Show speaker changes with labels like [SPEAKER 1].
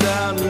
[SPEAKER 1] down